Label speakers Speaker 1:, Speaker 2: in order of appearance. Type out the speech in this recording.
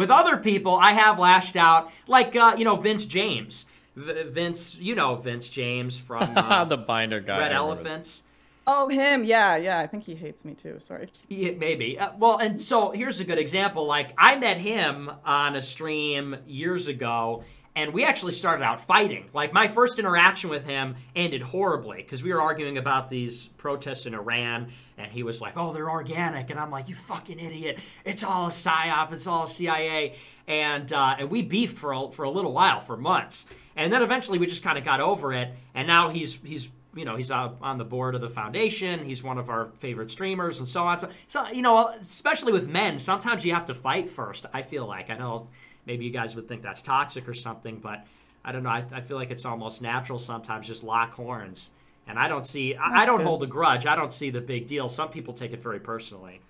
Speaker 1: with other people, I have lashed out, like uh, you know Vince James. V- Vince, you know Vince James from uh,
Speaker 2: the binder guy.
Speaker 1: Red Elephants.
Speaker 3: Oh, him. Yeah, yeah. I think he hates me too. Sorry.
Speaker 1: Yeah, maybe. Uh, well, and so here's a good example. Like I met him on a stream years ago, and we actually started out fighting. Like my first interaction with him ended horribly because we were arguing about these protests in Iran, and he was like, "Oh, they're organic," and I'm like, "You fucking idiot! It's all a psyop. It's all CIA." And uh, and we beefed for a, for a little while, for months, and then eventually we just kind of got over it. And now he's he's you know he's uh, on the board of the foundation. He's one of our favorite streamers and so on. So, so you know especially with men sometimes you have to fight first i feel like. I know maybe you guys would think that's toxic or something but i don't know. I, I feel like it's almost natural sometimes just lock horns. And i don't see i, I don't
Speaker 3: good.
Speaker 1: hold a grudge. I don't see the big deal. Some people take it very personally